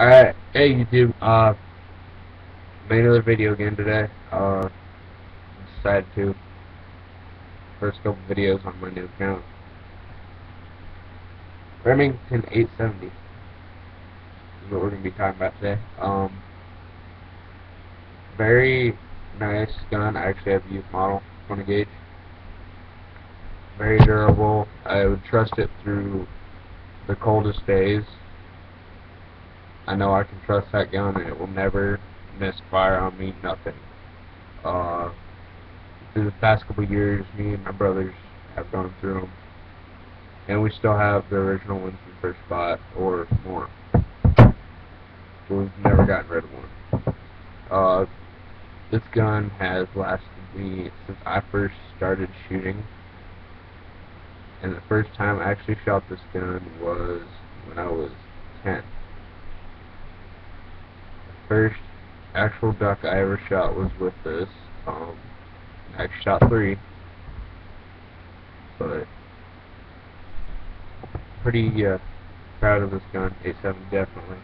Alright, hey YouTube, uh, made another video again today, uh, decided to, first couple videos on my new account, Remington 870, is what we're going to be talking about today, um, very nice gun, I actually have a youth model, 20 gauge, very durable, I would trust it through the coldest days, I know I can trust that gun and it will never misfire on me, nothing. Uh, through the past couple years, me and my brothers have gone through them. And we still have the original ones we first bought, or more. But we've never gotten rid of one. Uh, this gun has lasted me since I first started shooting. And the first time I actually shot this gun was when I was 10 first actual duck I ever shot was with this. Um, I shot three, but pretty uh, proud of this gun. 87 definitely.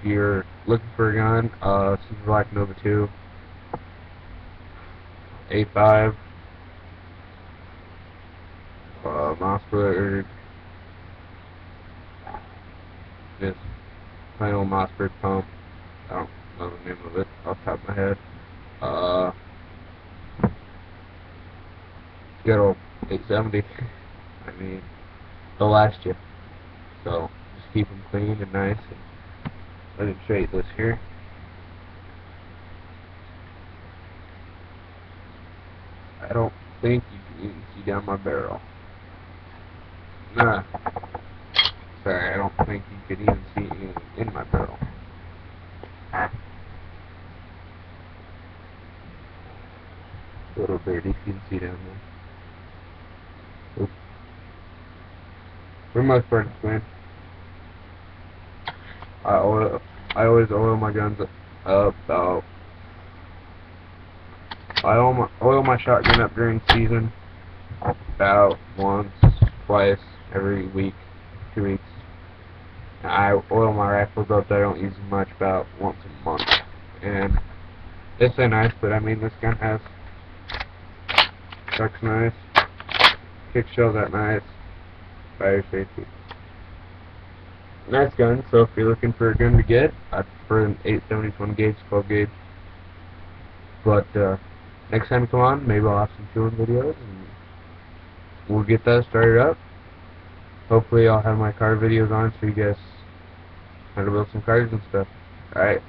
If you're looking for a gun, uh, Super Black Nova 2, A5, uh, Mossberg, this plain old Mossberg pump. I don't know the name of it off the top of my head. Uh, good old 870. I mean, they'll last you. So, just keep them clean and nice. And let me show you this here. I don't think you can even see down my barrel. Nah. Sorry, I don't think you could even see in my barrel. Little birdie, you can see down there. Oops. For most part, man. I oil, I always oil my guns up about. I oil my, oil my shotgun up during season about once, twice, every week, two weeks. I oil my rifles up. I don't use much, about once a month. And it's nice, but I mean, this gun has chuck's nice, kick shells that nice, fire safety. Nice gun. So if you're looking for a gun to get, I prefer an 871 gauge, 12 gauge. But uh, next time you come on, maybe I'll have some shooting videos, and we'll get that started up. Hopefully I'll have my car videos on so you guys how to build some cars and stuff. Alright.